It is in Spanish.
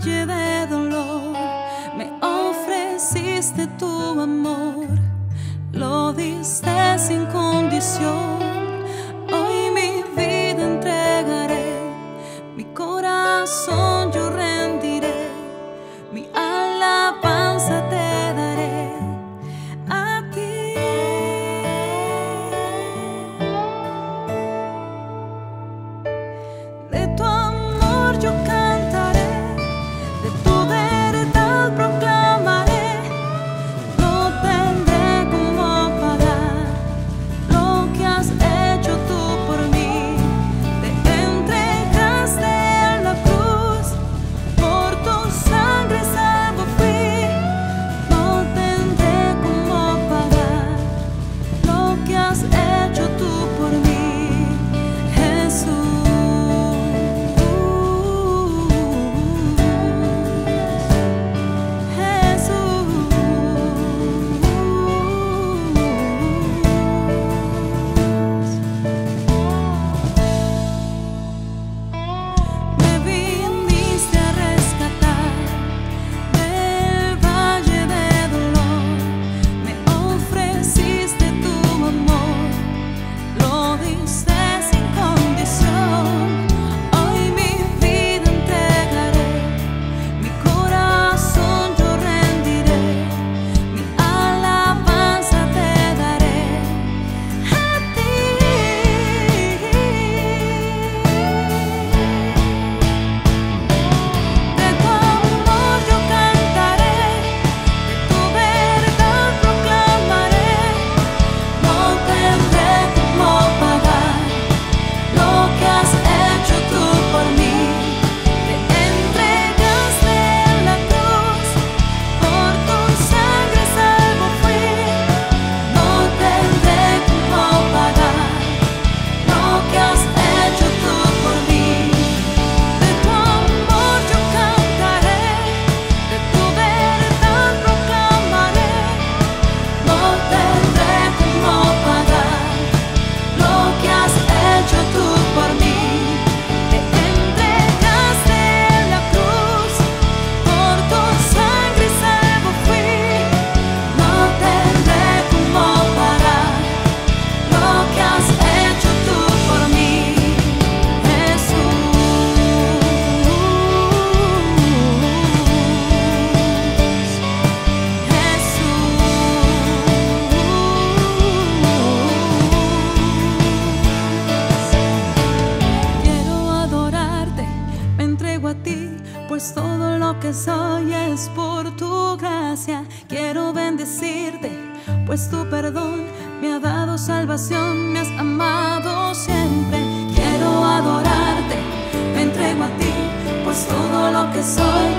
valle de dolor me ofreciste tu amor, lo diste sin condición. pues todo lo que soy es por tu gracia. Quiero bendecirte, pues tu perdón me ha dado salvación, me has amado siempre. Quiero adorarte, me entrego a ti, pues todo lo que soy.